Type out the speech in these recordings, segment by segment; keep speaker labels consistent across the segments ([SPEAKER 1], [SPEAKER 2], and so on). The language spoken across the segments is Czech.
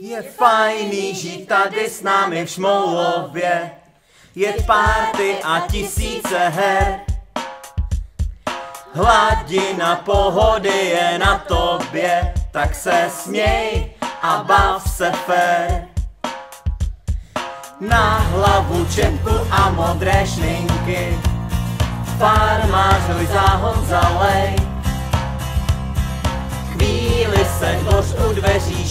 [SPEAKER 1] Je fajný žít tady s námi v Šmoulově, je párty a tisíce her. Hladina pohody je na tobě, tak se směj a bav se fér. Na hlavu čepku a modré šlinky, farmářovi záhon zalej. Chvíli se hoř u dveří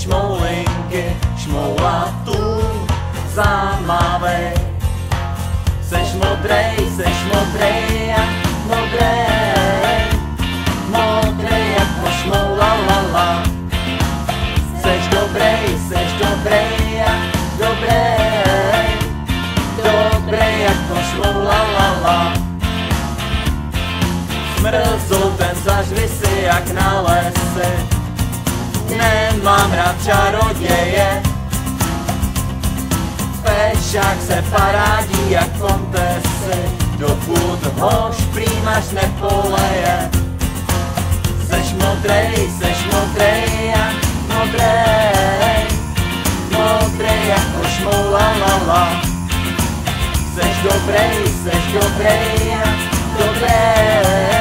[SPEAKER 1] šmoulinky, šmoula tu zamávej. Seš modrej, seš modrej, jak modrej, modrej jako šmoula la la. Seš dobrej, seš dobrej, jak dobrej, dobrej jako šmoula la la. Smrzl ten zažvi si jak na lesy, nemám rád čaroděje, Pešák se parádí jak kontesy, dokud ho šprýmaš nepoleje. Seš modrej, seš modrej, jak modrej, modrej jako šmoula la la. Seš dobrej, seš dobrej, jak dobrej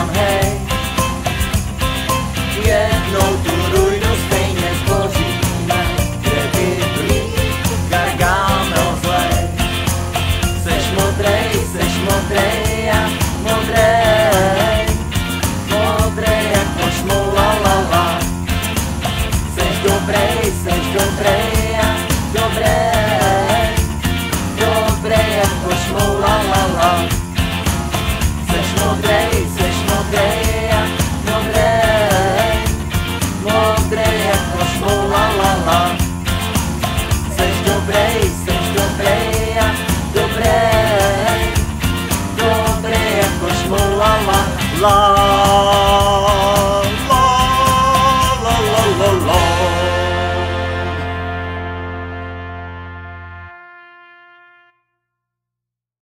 [SPEAKER 1] Seš dobrej, seš dobrej, jak dobrej, dobrej jako šmoula la la. Seš modrej, seš modrej, jak modrej, modrej jako šmoula la la. Seš dobrej, seš dobrej, jak dobrej, dobrej jako šmoula la la.